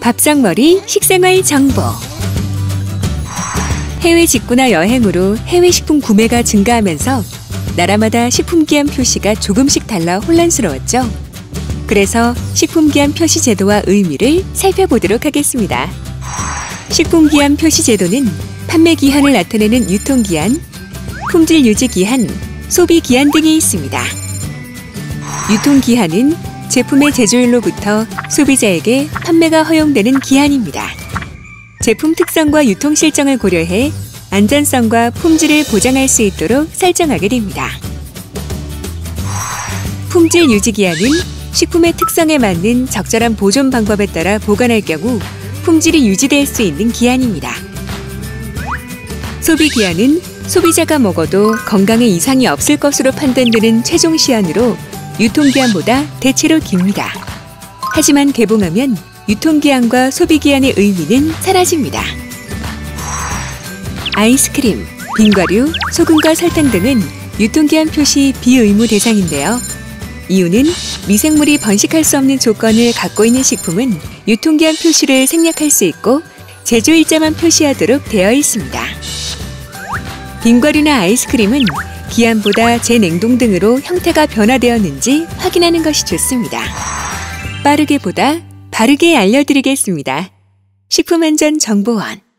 밥상머리 식생활 정보. 해외 직구나 여행으로 해외 식품 구매가 증가하면서 나라마다 식품기한 표시가 조금씩 달라 혼란스러웠죠. 그래서 식품기한 표시 제도와 의미를 살펴보도록 하겠습니다. 식품기한 표시 제도는 판매 기한을 나타내는 유통기한, 품질 유지 기한, 소비 기한 등이 있습니다. 유통기한은 제품의 제조일로부터 소비자에게 판매가 허용되는 기한입니다. 제품 특성과 유통 실정을 고려해 안전성과 품질을 보장할 수 있도록 설정하게 됩니다. 품질 유지 기한은 식품의 특성에 맞는 적절한 보존 방법에 따라 보관할 경우 품질이 유지될 수 있는 기한입니다. 소비 기한은 소비자가 먹어도 건강에 이상이 없을 것으로 판단되는 최종 시한으로 유통기한보다 대체로 깁니다. 하지만 개봉하면 유통기한과 소비기한의 의미는 사라집니다. 아이스크림, 빙과류, 소금과 설탕 등은 유통기한 표시 비의무 대상인데요. 이유는 미생물이 번식할 수 없는 조건을 갖고 있는 식품은 유통기한 표시를 생략할 수 있고 제조일자만 표시하도록 되어 있습니다. 빙과류나 아이스크림은 기한보다 재냉동 등으로 형태가 변화되었는지 확인하는 것이 좋습니다. 빠르게 보다 바르게 알려드리겠습니다. 식품안전정보원